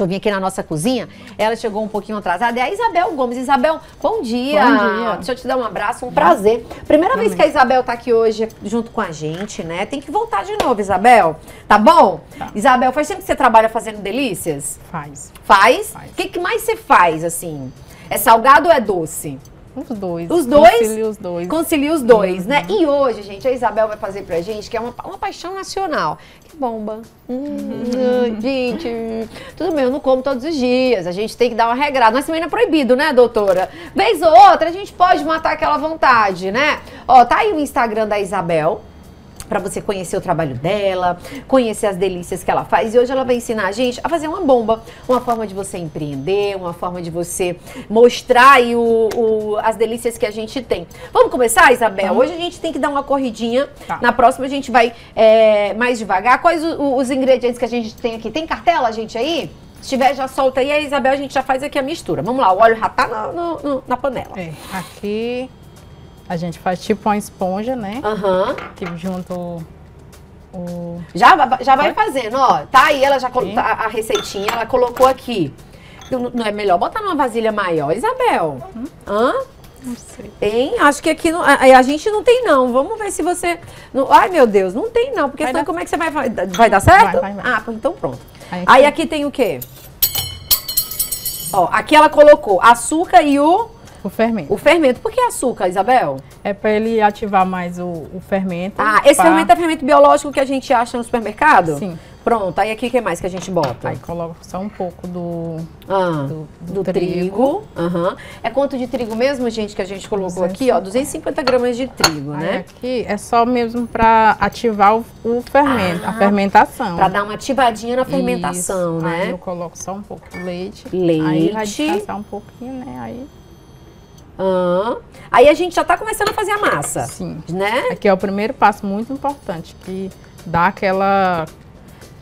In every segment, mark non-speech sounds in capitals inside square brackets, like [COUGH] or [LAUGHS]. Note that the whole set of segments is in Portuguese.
Deixa eu vir aqui na nossa cozinha. Ela chegou um pouquinho atrasada. É a Isabel Gomes. Isabel, bom dia. Bom dia. Deixa eu te dar um abraço, um prazer. Primeira vez que a Isabel tá aqui hoje junto com a gente, né? Tem que voltar de novo, Isabel. Tá bom? Tá. Isabel, faz tempo que você trabalha fazendo delícias? Faz. Faz? Faz. O que, que mais você faz, assim? É salgado ou é doce? Os dois. Os dois? Concilia os dois. Concilia os dois, né? E hoje, gente, a Isabel vai fazer pra gente, que é uma, uma paixão nacional. Que bomba. Hum, ai, gente, tudo bem, eu não como todos os dias. A gente tem que dar uma regrada. Mas também não é proibido, né, doutora? Vez ou outra, a gente pode matar aquela vontade, né? Ó, tá aí o Instagram da Isabel. Pra você conhecer o trabalho dela, conhecer as delícias que ela faz. E hoje ela vai ensinar a gente a fazer uma bomba. Uma forma de você empreender, uma forma de você mostrar o, o- as delícias que a gente tem. Vamos começar, Isabel? Hoje a gente tem que dar uma corridinha. Tá. Na próxima a gente vai é, mais devagar. Quais o- os ingredientes que a gente tem aqui? Tem cartela, gente, aí? Se tiver, já solta aí. A Isabel, a gente já faz aqui a mistura. Vamos lá, o óleo já tá na, no- no- na panela. É, aqui a gente faz tipo uma esponja, né? Aham. Que junto o- o... Já, já vai fazendo, ó. Tá aí, ela já colo- Sim. tá, a receitinha, ela colocou aqui. Não é melhor botar numa vasilha maior, Isabel? Hã? Não sei. Tem? Acho que aqui não, a, a gente não tem não. Vamos ver se você. não- ai meu Deus, não tem não. Porque Vai senão dar- como é que você vai vai, vai dar certo? Vai, vai, vai. Ah, então pronto. Aí Aí aqui- aqui tem o quê? Ó, aqui ela colocou açúcar e o, O fermento. o fermento. Por que açúcar, Isabel? É pra ele ativar mais o, o fermento. Ah, esse pra- fermento é fermento biológico que a gente acha no supermercado? Sim. Pronto, aí aqui o que mais que a gente bota? Aí coloca só um pouco do... Ah, do- do, do trigo. Aham. É quanto de trigo mesmo, gente, que a gente colocou aqui, ó? 250 gramas de trigo, Aí né? aqui é só mesmo pra ativar o, o fermento, Ah, a fermentação. Pra dar uma ativadinha na fermentação, Isso. Aí né? eu coloco só um pouco de leite. Leite. Aí vai descansar um pouquinho, né? Aí, Ah. Aí a gente já tá começando a fazer a massa, sim. né? Aqui é o primeiro passo muito importante, que dá aquela...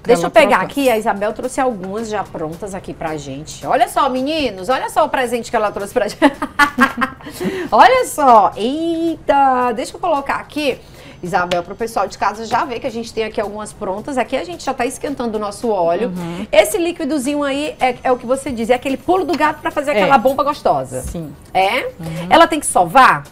Deixa eu pegar aqui, a Isabel trouxe algumas já prontas aqui pra gente. Olha só, meninos, olha só o presente que ela trouxe pra gente. [LAUGHS] olha só, eita, deixa eu colocar aqui. Isabel, para o pessoal de casa já ver que a gente tem aqui algumas prontas. Aqui a gente já tá esquentando o nosso óleo. Uhum. Esse líquidozinho aí é, é o que você diz, é aquele pulo do gato para fazer É. aquela bomba gostosa. Sim, É? Ela tem que sovar?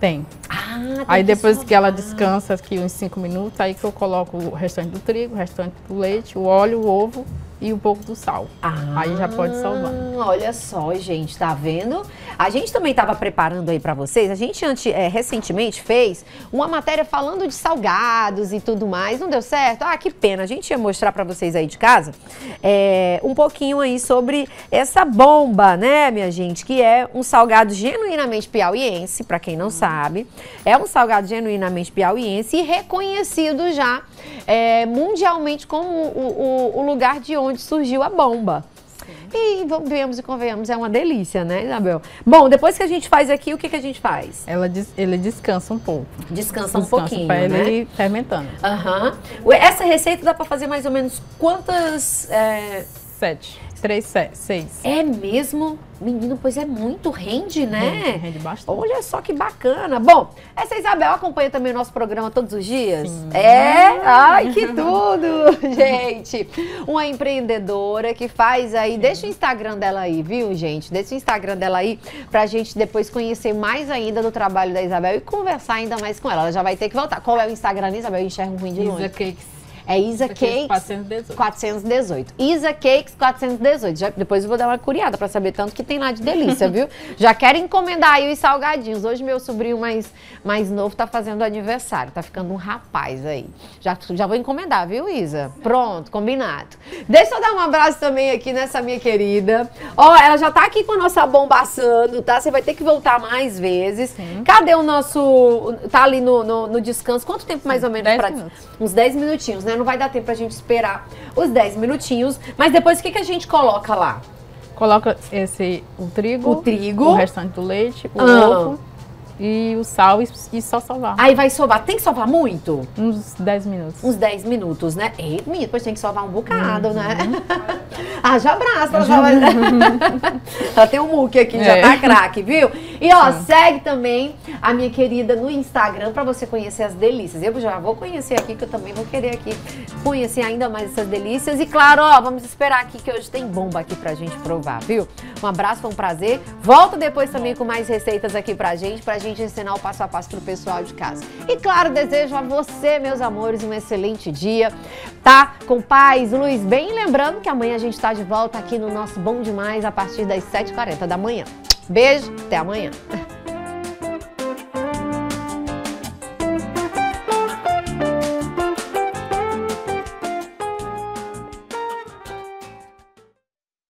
tem. Ah, tem Aí depois que ela descansa aqui uns 5 minutos, aí que eu coloco o restante do trigo, o restante do leite, o óleo, o ovo e um pouco do sal. Ah, Aí já pode salvar. Olha só, gente, tá vendo? A gente também estava preparando aí para vocês. A gente ante- é, recentemente fez uma matéria falando de salgados e tudo mais. Não deu certo? Ah, que pena. A gente ia mostrar para vocês aí de casa é, um pouquinho aí sobre essa bomba, né, minha gente? Que é um salgado genuinamente piauiense, para quem não sabe. É um salgado genuinamente piauiense e reconhecido já é, mundialmente como o- o- o lugar de onde surgiu a bomba. E vamos e convenhamos, é uma delícia, né, Isabel? Bom, depois que a gente faz aqui, o que, que a gente faz? Ela des- ele descansa um pouco. Descansa um Descansa pouquinho, pra ele né? ir fermentando. Aham. Ué, Essa receita dá pra fazer mais ou menos quantas... é, Sete. Três, seis. É mesmo? Menino, pois é muito, rende, né? Rende, rende bastante. Olha só que bacana. Bom, essa Isabel acompanha também o nosso programa todos os dias? Sim. É? Ai, que tudo! [LAUGHS] Gente, uma empreendedora que faz aí. Deixa o Instagram dela aí, viu, gente? Deixa o Instagram dela aí pra gente depois conhecer mais ainda do trabalho da Isabel e conversar ainda mais com ela. Ela já vai ter que voltar. Qual é o Instagram, Isabel? Eu enxergo ruim de longe. Isa Cakes. É Isa Cakes. 418. 418. Isa Cakes 418. Já, depois eu vou dar uma curiada pra saber tanto que tem lá de delícia, viu? [LAUGHS] Já quero encomendar aí os salgadinhos. Hoje meu sobrinho mais, mais novo tá fazendo aniversário. Tá ficando um rapaz aí. Já, já vou encomendar, viu, Isa? Pronto, combinado. Deixa eu dar um abraço também aqui nessa minha querida. Ó, ela já tá aqui com a nossa bomba assando, tá? Você vai ter que voltar mais vezes. Sim. Cadê o nosso... Tá ali no, no, no descanso. Quanto tempo mais ou menos? 10 pra- minutos. Uns 10 minutinhos, né? Não vai dar tempo pra gente esperar os 10 minutinhos. Mas depois o que, que a gente coloca lá? Coloca esse, o trigo. O trigo. O restante do leite, o Ah. ovo e o sal e, e só sovar. Aí vai sovar. Tem que sovar muito? Uns 10 minutos. Uns 10 minutos, né? Menino, depois tem que sovar um bocado, uhum. né? [LAUGHS] Haja abraço. Ela, [LAUGHS] já... ela tem um muque aqui, é. já tá craque, viu? E ó, Sim. segue também a minha querida no Instagram para você conhecer as delícias. Eu já vou conhecer aqui, que eu também vou querer aqui conhecer ainda mais essas delícias. E claro, ó, vamos esperar aqui que hoje tem bomba aqui pra gente provar, viu? Um abraço, foi um prazer. Volta depois também com mais receitas aqui pra gente, pra gente ensinar o passo a passo pro pessoal de casa. E claro, desejo a você, meus amores, um excelente dia, tá? Com paz, luz, bem. lembrando que amanhã a gente tá de volta aqui no nosso Bom Demais a partir das 7h40 da manhã. Beijo, até amanhã.